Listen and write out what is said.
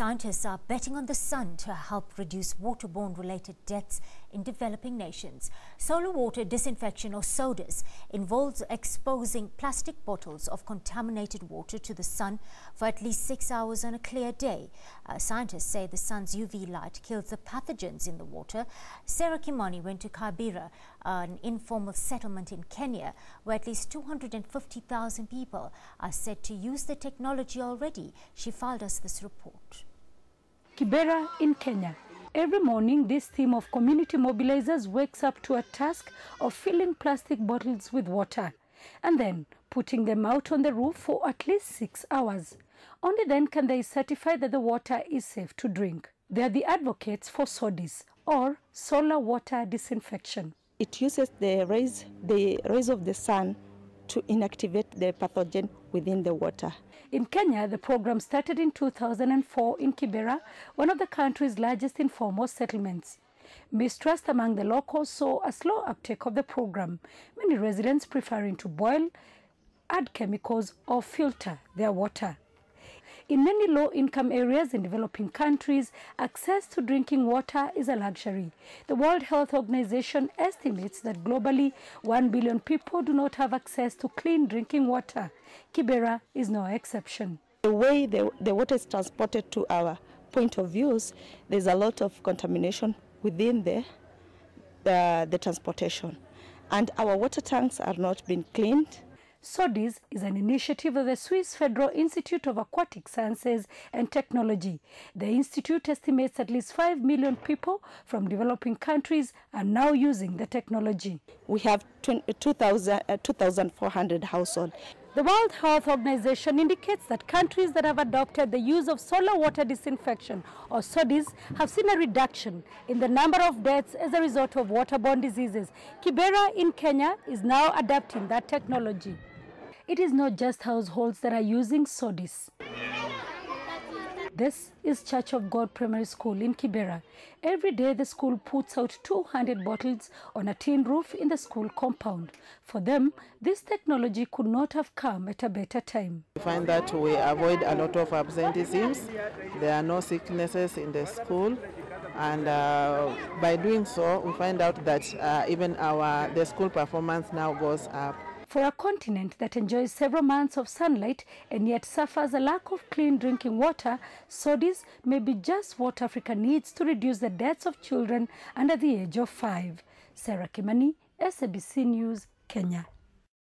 Scientists are betting on the sun to help reduce waterborne related deaths in developing nations. Solar water disinfection or SODIS involves exposing plastic bottles of contaminated water to the sun for at least six hours on a clear day. Uh, scientists say the sun's UV light kills the pathogens in the water. Sarah Kimani went to Kibera, an informal settlement in Kenya, where at least 250,000 people are said to use the technology already. She filed us this report. Kibera in Kenya. Every morning, this team of community mobilizers wakes up to a task of filling plastic bottles with water and then putting them out on the roof for at least six hours. Only then can they certify that the water is safe to drink. They are the advocates for SODIS or solar water disinfection. It uses the rays, the rays of the sun to inactivate the pathogen within the water. In Kenya, the program started in 2004 in Kibera, one of the country's largest informal settlements. Mistrust among the locals saw a slow uptake of the program, many residents preferring to boil, add chemicals or filter their water. In many low-income areas in developing countries, access to drinking water is a luxury. The World Health Organization estimates that globally 1 billion people do not have access to clean drinking water. Kibera is no exception. The way the, the water is transported to our point of use, there's a lot of contamination within the, the, the transportation. And our water tanks are not being cleaned. SODIS is an initiative of the Swiss Federal Institute of Aquatic Sciences and Technology. The institute estimates at least 5 million people from developing countries are now using the technology. We have 2,400 uh, households. The World Health Organization indicates that countries that have adopted the use of solar water disinfection or SODIS have seen a reduction in the number of deaths as a result of waterborne diseases. Kibera in Kenya is now adapting that technology. It is not just households that are using SODIS. This is Church of God Primary School in Kibera. Every day the school puts out 200 bottles on a tin roof in the school compound. For them, this technology could not have come at a better time. We find that we avoid a lot of absenteeisms. There are no sicknesses in the school. And uh, by doing so, we find out that uh, even our the school performance now goes up. For a continent that enjoys several months of sunlight and yet suffers a lack of clean drinking water, SODIS may be just what Africa needs to reduce the deaths of children under the age of five. Sarah Kimani, SABC News, Kenya.